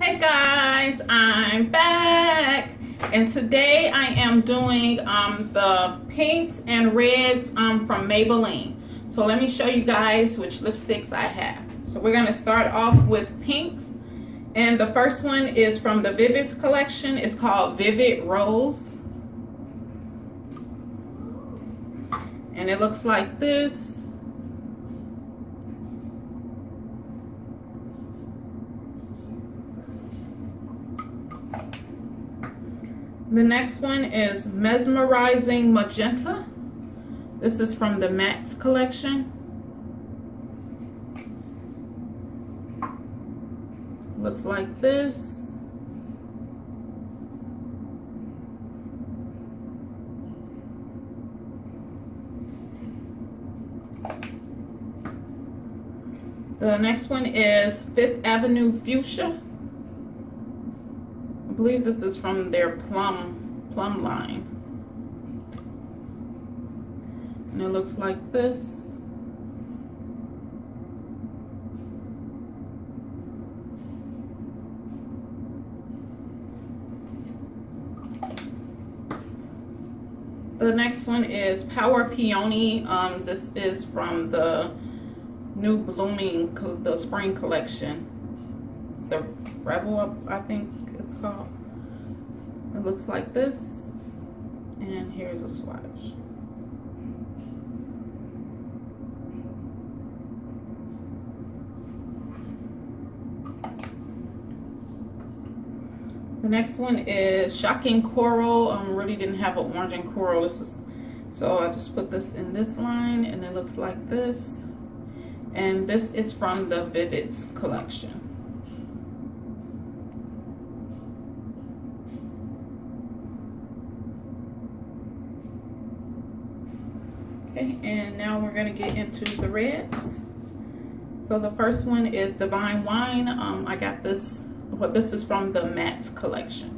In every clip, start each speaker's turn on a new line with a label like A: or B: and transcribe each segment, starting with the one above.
A: Hey guys, I'm back and today I am doing um, the pinks and reds um, from Maybelline. So let me show you guys which lipsticks I have. So we're going to start off with pinks and the first one is from the Vivids collection. It's called Vivid Rose. And it looks like this. The next one is Mesmerizing Magenta. This is from the Max collection. Looks like this. The next one is Fifth Avenue Fuchsia. I believe this is from their plum plum line. And it looks like this. The next one is Power Peony. Um, this is from the new blooming, the spring collection. The Rebel, I think it's called. It looks like this. And here's a swatch. The next one is Shocking Coral. Um, really didn't have an orange and coral. This is, so I just put this in this line and it looks like this. And this is from the Vivids collection. Okay, and now we're gonna get into the reds. So the first one is Divine Wine. Um, I got this, what this is from the Mattes collection.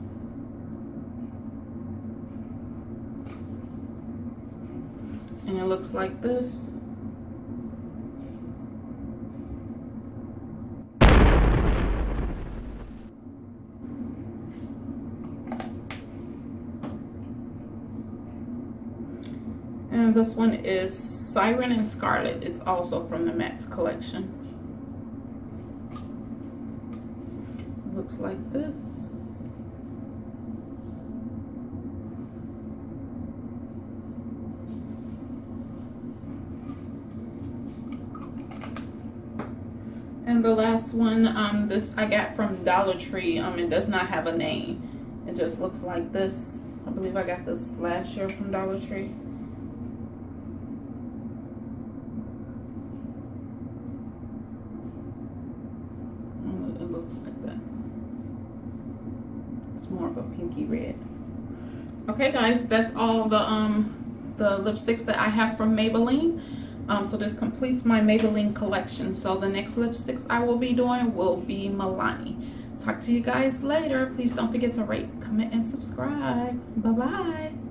A: And it looks like this. And this one is Siren in Scarlet. It's also from the Mattes collection. Looks like this. And the last one, um, this I got from Dollar Tree. Um, it does not have a name. It just looks like this. I believe I got this last year from Dollar Tree. More of a pinky red. Okay guys, that's all the um the lipsticks that I have from Maybelline. Um, so this completes my Maybelline collection. So the next lipsticks I will be doing will be Milani. Talk to you guys later. Please don't forget to rate, comment, and subscribe. Bye-bye.